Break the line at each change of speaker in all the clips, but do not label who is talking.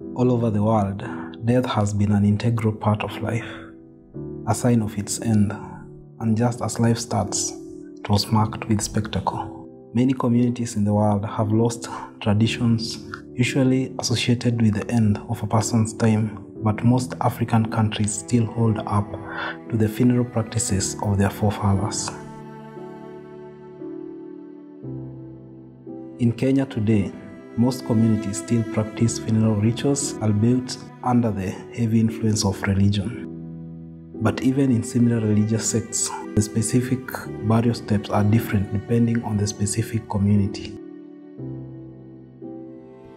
All over the world, death has been an integral part of life, a sign of its end, and just as life starts, it was marked with spectacle. Many communities in the world have lost traditions usually associated with the end of a person's time, but most African countries still hold up to the funeral practices of their forefathers. In Kenya today, most communities still practice funeral rituals, albeit under the heavy influence of religion. But even in similar religious sects, the specific burial steps are different depending on the specific community.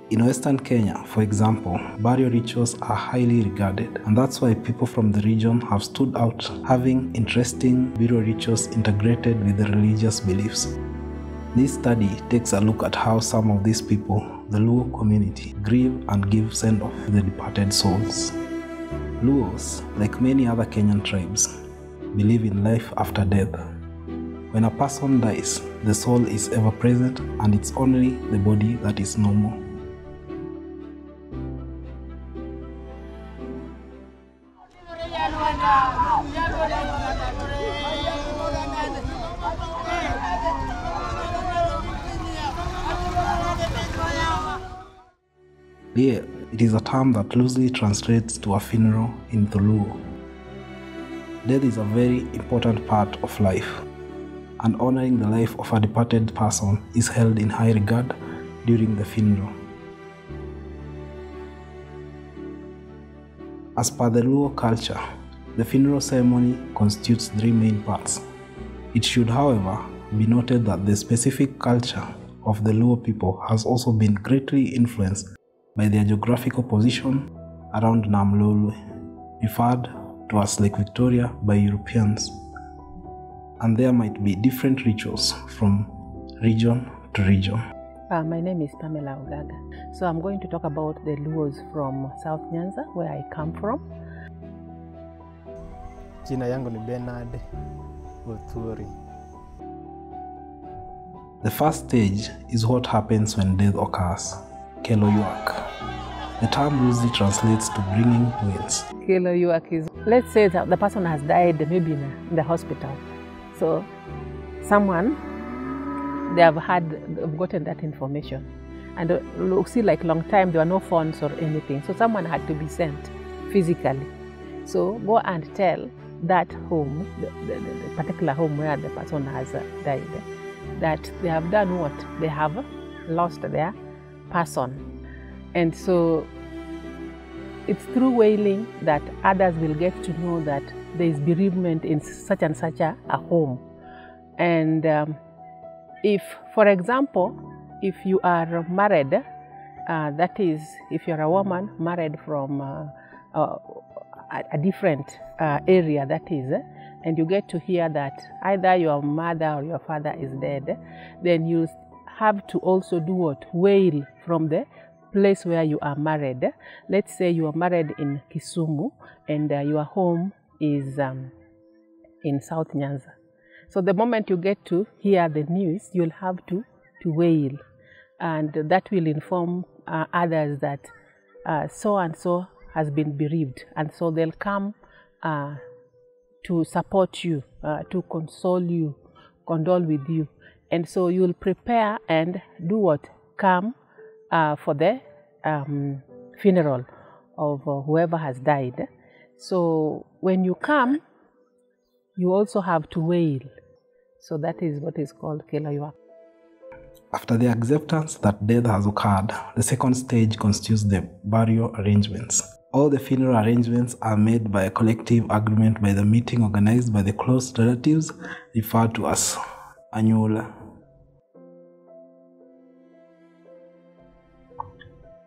In Western Kenya, for example, burial rituals are highly regarded, and that's why people from the region have stood out, having interesting burial rituals integrated with their religious beliefs. This study takes a look at how some of these people, the Luo community, grieve and give send off to the departed souls. Luos, like many other Kenyan tribes, believe in life after death. When a person dies, the soul is ever present and it's only the body that is normal. Liel, it is a term that loosely translates to a funeral in Luo. Death is a very important part of life, and honoring the life of a departed person is held in high regard during the funeral. As per the Luo culture, the funeral ceremony constitutes three main parts. It should, however, be noted that the specific culture of the Luo people has also been greatly influenced by their geographical position around Namlolwe, referred to as Lake Victoria by Europeans. And there might be different rituals from region to region.
Uh, my name is Pamela Ogaga. So I'm going to talk about the Luos from South Nyanza, where I come from.
Jina yangu ni Bernard Othuri.
The first stage is what happens when death occurs. Keloyuak. The term loosely translates to bringing twins.
Keloyuak is, let's say that the person has died maybe in, a, in the hospital. So someone, they have had, they've gotten that information. And uh, you see like long time, there were no phones or anything. So someone had to be sent physically. So go and tell that home, the, the, the particular home where the person has uh, died, that they have done what? They have lost their person. And so it's through wailing that others will get to know that there is bereavement in such and such a, home. And um, if, for example, if you are married, uh, that is, if you're a woman married from uh, uh, a different area, that is, and you get to hear that either your mother or your father is dead, then you have to also do what? Wail from the place where you are married. Let's say you are married in Kisumu and uh, your home is um, in South Nyanza. So the moment you get to hear the news, you'll have to, to wail. And that will inform uh, others that uh, so and so has been bereaved. And so they'll come uh, to support you, uh, to console you, condole with you. And so you'll prepare and do what? Come uh, for the um, funeral of uh, whoever has died. So when you come, you also have to wail. So that is what is called Keloyuak.
After the acceptance that death has occurred, the second stage constitutes the burial arrangements. All the funeral arrangements are made by a collective agreement by the meeting organized by the close relatives referred to as Anyula.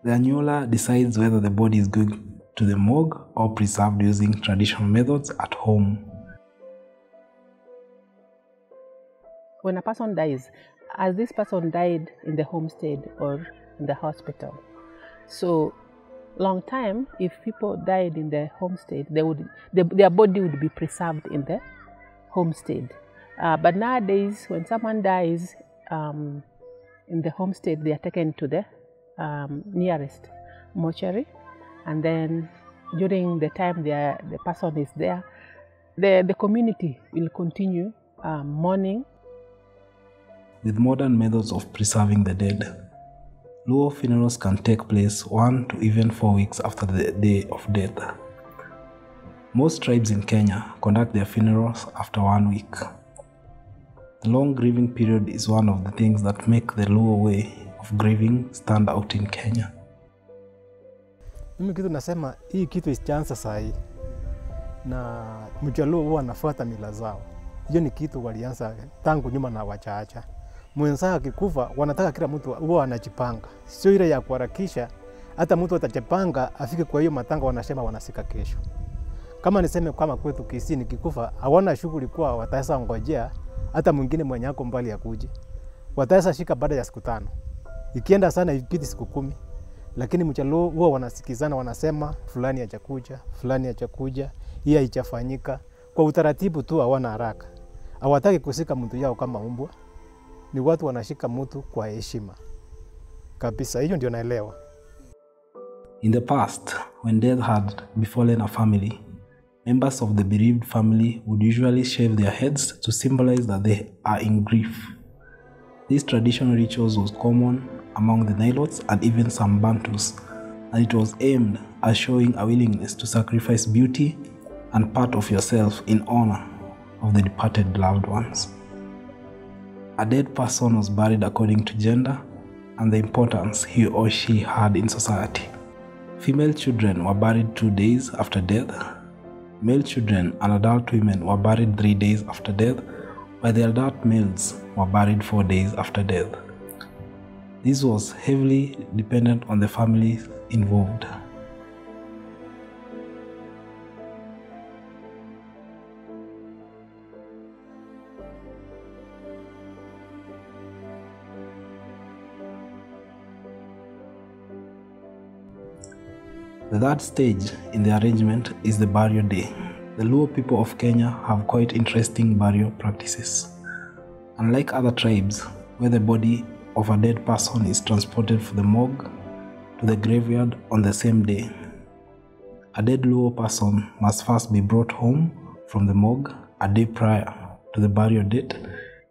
The Anyula decides whether the body is going to the morgue or preserved using traditional methods at home.
When a person dies, as this person died in the homestead or in the hospital, so long time, if people died in the homestead, they would the, their body would be preserved in the homestead. Uh, but nowadays, when someone dies um, in the homestead, they are taken to the um, nearest mortuary and then during the time the, the person is there, the, the community will continue um, mourning
With modern methods of preserving the dead, Luo funerals can take place one to even four weeks after the day of death. Most tribes in Kenya conduct their funerals after one week. The long grieving period is one of the things that make the Luo way of grieving stand out in Kenya.
Mimi kitu nasema hii kitu is chance hii, na Mjaluo huwa anafuata mila zao. Hiyo ni kitu walianza tangu nyuma na wachaacha. Mwenzao akikufa, wanataka kila mtu huwa anajipanga, sio ile ya kuharakisha. Hata mtu atajipanga afike kwa hiyo matanga, wanasema wanasika kesho. Kama niseme kama kwetu Kisii, nikikufa hawana shughuli kuwa wataweza ngojea hata mwingine mwenye ako mbali akuje, wataweza shika baada ya siku tano, ikienda sana ipiti siku kumi lakini mchaluo huwa wanasikizana, wanasema fulani hajakuja, fulani hajakuja, hii haijafanyika. Kwa utaratibu tu, hawana haraka, hawataki kusika mtu yao kama umbwa. Ni watu wanashika mtu kwa heshima kabisa. Hiyo ndio naelewa.
In the past, when death had befallen a family, members of the bereaved family would usually shave their heads to symbolize that they are in grief. This traditional rituals was common among the Nilotes and even some Bantus, and it was aimed at showing a willingness to sacrifice beauty and part of yourself in honor of the departed loved ones. A dead person was buried according to gender and the importance he or she had in society. Female children were buried two days after death. Male children and adult women were buried three days after death, while the adult males were buried four days after death. This was heavily dependent on the families involved. The third stage in the arrangement is the burial day. The Luo people of Kenya have quite interesting burial practices. Unlike other tribes, where the body of a dead person is transported from the morgue to the graveyard on the same day, a dead Luo person must first be brought home from the morgue a day prior to the burial date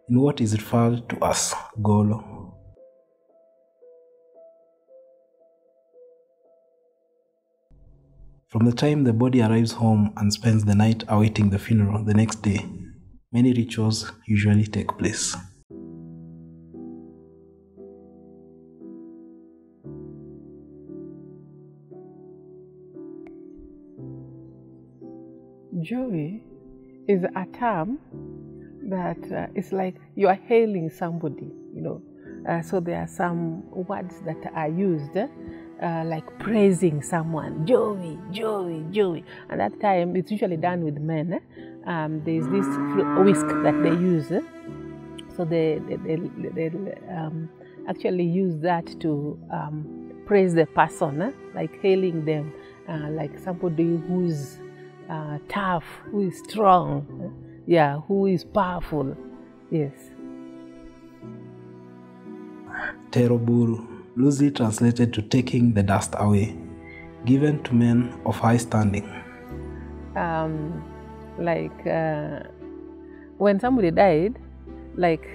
in what is referred to as golo. From the time the body arrives home and spends the night awaiting the funeral the next day, many rituals usually take place.
Joy is a term that uh, it's like you are hailing somebody, you know. Uh, so there are some words that are used, uh, like praising someone, Joey, Joey, Joey. And that time it's usually done with men. eh? Um, there's this whisk that they use. eh? So they, they, they, they um, actually use that to um, praise the person, eh? like hailing them, uh, like somebody who's uh, tough, who is strong, yeah, who is powerful. Yes.
Teroburu, loosely translated to taking the dust away, given to men of high standing.
um, like uh, when somebody died, like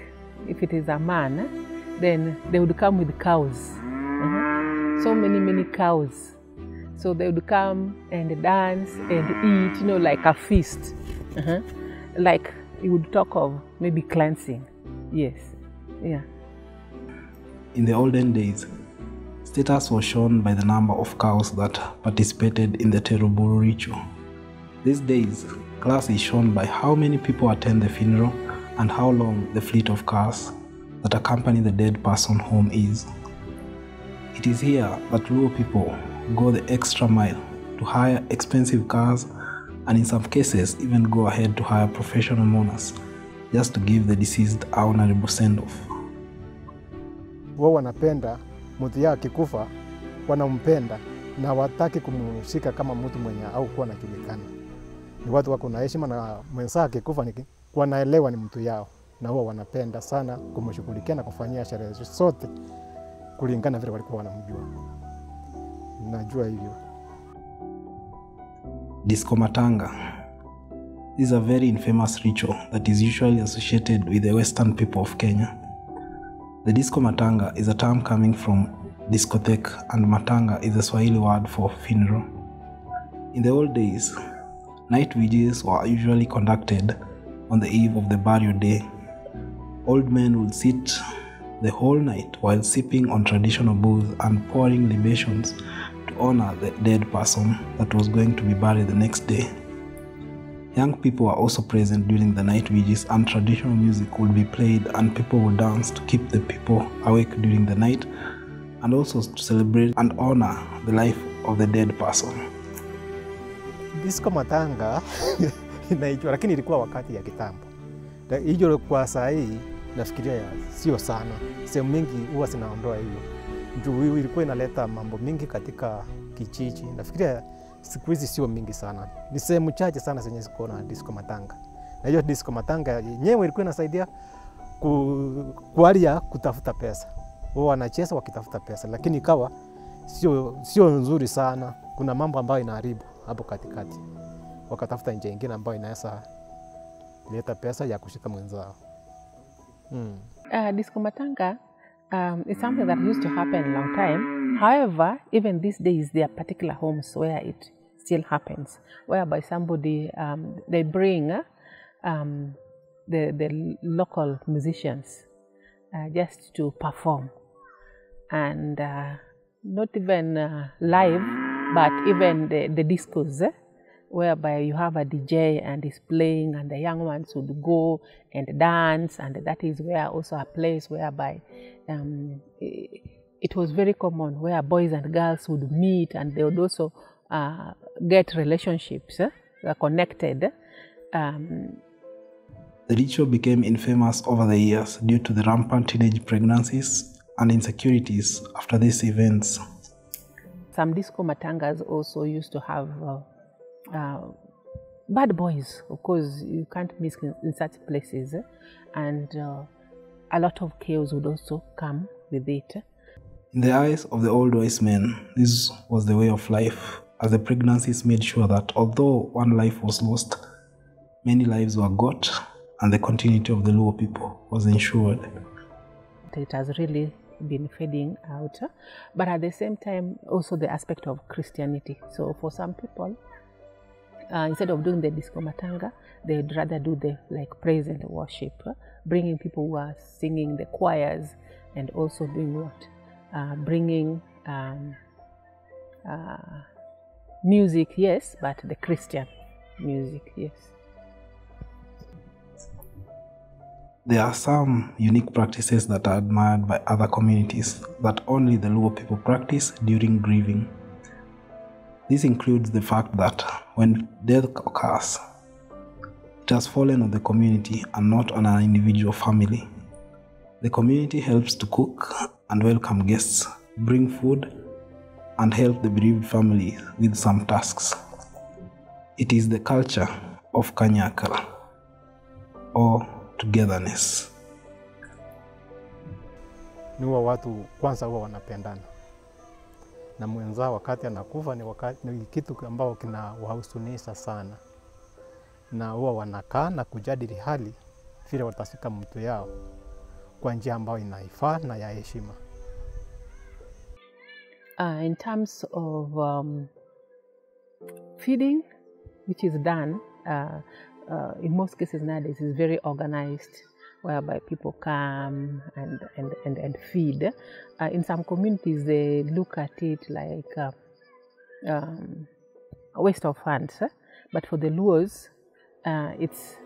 if it is a man, then they would come with cows. Mhm. So many, many cows. So they would come and dance and eat, you know, like a feast. Uh-huh. Like you would talk of maybe cleansing. Yes. Yeah.
In the olden days, status was shown by the number of cows that participated in the Teroburu ritual. These days, class is shown by how many people attend the funeral and how long the fleet of cars that accompany the dead person home is. It is here that Luo people go the extra mile to hire expensive cars and in some cases even go ahead to hire professional mourners just to give the deceased a honorable send-off.
Wao wanapenda mtu yao akikufa, wanampenda na wataki kumshika kama mtu mwenye au kuwa anajulikana. Ni watu wako na heshima, na mwenzao akikufa wanaelewa ni mtu yao, na huwa wanapenda sana kumshughulikia na kufanyia sherehe zote kulingana vile walikuwa wanamjua. Najua hivyo.
This is a very infamous ritual that is usually associated with the Western people of Kenya. The Disco Matanga is a term coming from discotheque, and Matanga is a Swahili word for funeral. In the old days, night vigils were usually conducted on the eve of the burial day. Old men would sit the whole night while sipping on traditional booze and pouring libations honor the dead person that was going to be buried the next day. Young people were also present during the night vigils, and traditional music would be played, and people would dance to keep the people awake during the night and also to celebrate and honor the life of the dead person.
Disco Matanga inaitwa, lakini ilikuwa wakati ya kitambo. Hiyo kwa saa hii nafikiria sio sana, sehemu mingi huwa zinaondoa hiyo juu ilikuwa inaleta mambo mingi katika kichichi Nafikiria siku hizi sio mingi sana, ni sehemu chache sana zenye ziko na disco matanga, na hiyo disco matanga yenyewe ilikuwa inasaidia ku, kwa kutafuta pesa. Wao wanacheza wakitafuta pesa, lakini ikawa sio sio nzuri sana. Kuna mambo ambayo inaharibu hapo katikati, wakatafuta njia ingine ambayo inaweza leta pesa ya kushika mwenzao mm.
Uh, disco matanga um, is something that used to happen a long time. However, even these days, there are particular homes where it still happens, whereby somebody um, they bring um, the the local musicians uh, just to perform, and uh, not even uh, live, but even the the discos. Whereby you have a DJ and is playing, and the young ones would go and dance, and that is where also a place whereby um, it was very common where boys and girls would meet, and they would also uh, get relationships, eh, connected. Um,
The ritual became infamous over the years due to the rampant teenage pregnancies and insecurities after these events.
some disco matangas also used to have uh, uh, bad boys, of course, you can't miss in, in such places, eh, and uh, a lot of chaos would also come with it.
In the eyes of the old wise men, this was the way of life, as the pregnancies made sure that although one life was lost, many lives were got, and the continuity of the Luo people was ensured.
it has really been fading out but at the same time also the aspect of christianity so for some people uh, instead of doing the disco matanga they'd rather do the like praise and worship uh, bringing people who are singing the choirs and also doing what uh, bringing um, uh, music yes but the christian music yes
There are some unique practices that are admired by other communities that only the Luo people practice during grieving. This includes the fact that when death occurs, it has fallen on the community and not on an individual family. The community helps to cook and welcome guests, bring food, and help the bereaved family with some tasks. It is the culture of Kanyakala or togetherness.
ni watu kwanza huwa wanapendana na mwenzao wakati anakufa ni, wakati, ni kitu ambao kinawahusunisha sana, na huwa wanakaa na kujadili hali vile watasika mtu yao kwa njia ambayo inaifaa na ya heshima.
uh, in terms of um, feeding, which is done uh, uh, in most cases nowadays, is very organized, whereby people come and and and, and feed. Uh, in some communities, they look at it like uh, um, a waste of funds, but for the Luos, uh, it's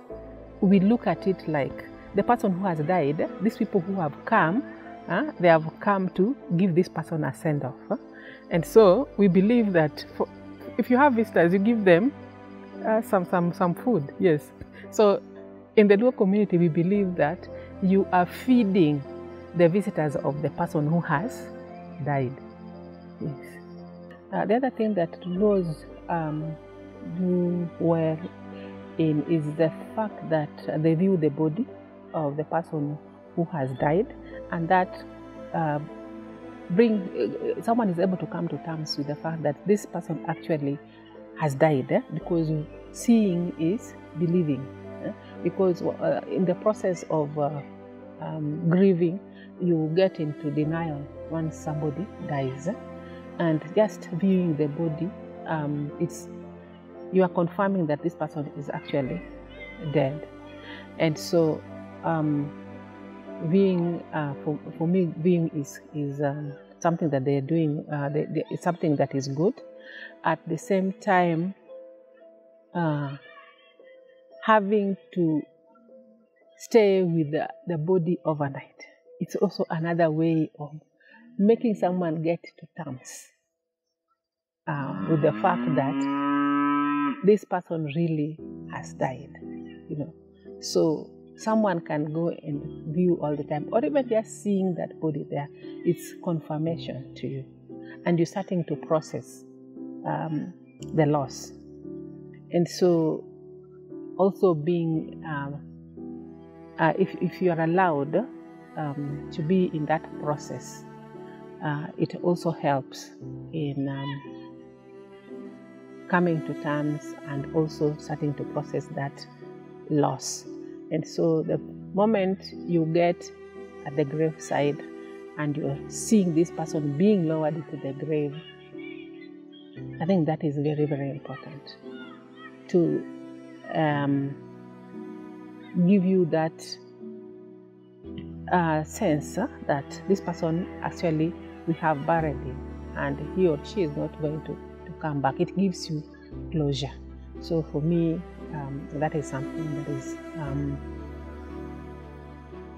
we look at it like the person who has died. These people who have come uh, they have come to give this person a send off. And so we believe that for, if you have visitors, you give them uh, some, some, some food. Yes. So in the Luo community, we believe that you are feeding the visitors of the person who has died. Yes. Uh, the other thing that Luos um, do well in is the fact that they view the body of the person who has died and that uh, bring uh, someone is able to come to terms with the fact that this person actually has died eh, because seeing is believing. Because uh, in the process of uh, um, grieving, you get into denial once somebody dies, and just viewing the body, um, it's you are confirming that this person is actually dead, and so um, viewing uh, for, for me viewing is is um, something that they're doing. Uh, they, they, it's something that is good. At the same time, uh, having to stay with the, the body overnight. It's also another way of making someone get to terms um, with the fact that this person really has died. You know, so someone can go and view all the time, or even just seeing that body there, it's confirmation to you, and you're starting to process um, the loss, and so also being um, uh, if, if you are allowed um, to be in that process, uh, it also helps in um, coming to terms and also starting to process that loss. And so the moment you get at the graveside and you're seeing this person being lowered into the grave, I think that is very, very important to um, give you that uh, sense uh, that this person actually we have buried him and he or she is not going to, to come back. It gives you closure. So for me, um, that is something that is um,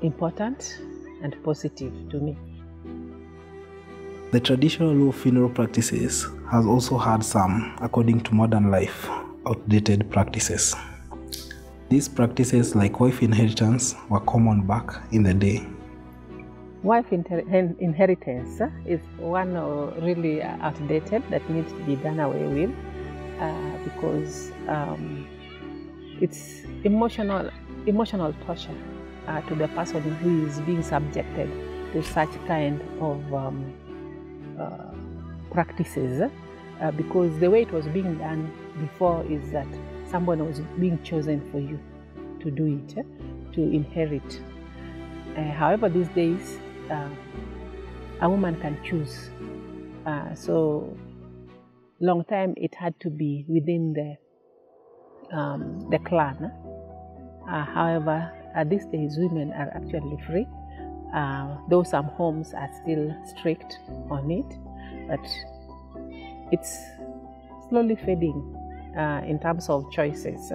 important and positive to me.
The traditional Luo funeral practices has also had some, according to modern life, outdated practices. These practices, like wife inheritance, were common back in the day.
Wife inheritance uh, is one uh, really outdated that needs to be done away with uh, because um, it's emotional emotional torture uh, to the person who is being subjected to such kind of um, uh, practices uh, because the way it was being done before is that someone was being chosen for you to do it, eh, to inherit. Uh, however, these days, uh, a woman can choose. Uh, so, long time it had to be within the um, the clan. Uh, however, at these days, women are actually free. Uh, though some homes are still strict on it, but it's slowly fading uh, in terms of choices,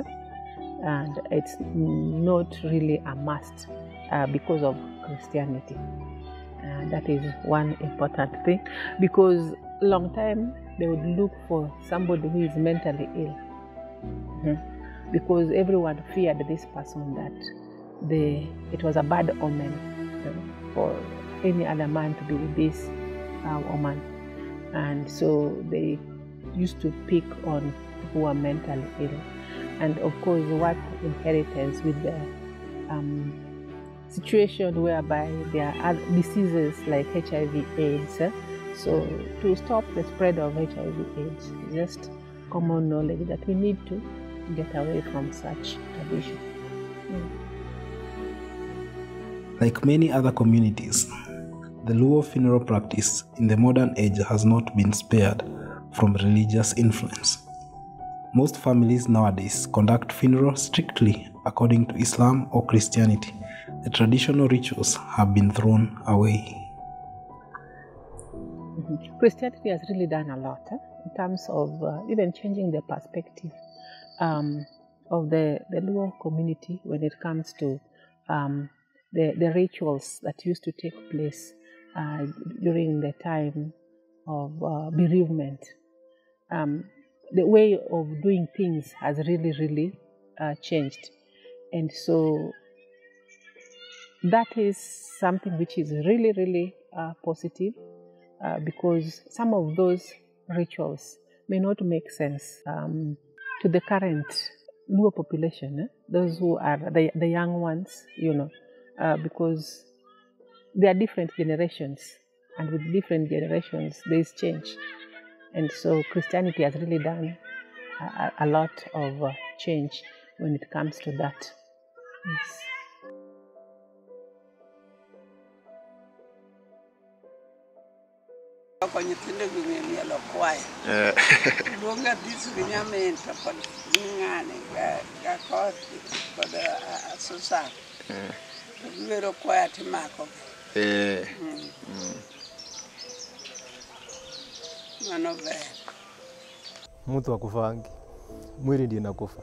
and it's not really a must uh, because of Christianity. That is one important thing because long time they would look for somebody who is mentally ill Mhm. because everyone feared this person that the it was a bad omen uh, for any other man to be with this uh, woman and so they used to pick on who are mentally ill. And of course, what inheritance with the um, situation whereby there are diseases like HIV/AIDS. eh? So to stop the spread of HIV/AIDS, just common knowledge that we need to get away from such tradition.
Like many other communities, the Luo funeral practice in the modern age has not been spared from religious influence. Most families nowadays conduct funerals strictly according to Islam or Christianity. The traditional rituals have been thrown away.
Mhm. Christianity has really done a lot eh, in terms of uh, even changing the perspective um, of the, the Luo community when it comes to um, the, the rituals that used to take place uh, during the time of uh, bereavement. Um, the way of doing things has really, really uh, changed. And so that is something which is really, really uh, positive uh, because some of those rituals may not make sense um, to the current Luo population, eh? those who are the, the young ones, you know, uh, because there are different generations, and with different generations, there is change. And so Christianity has really done a, a- a lot of uh, change when it comes to that. Yes. Eh.
Loko nyithindo gi ng'e mielo kwaya. Luonga dhis gi nyamin kod ng'ani ga ga kod uh, uh, Susan. Eh. Giwero kwaya timako gi.
Eh,
Mano ber.
mtu akufangi. Mwili ndiye inakufa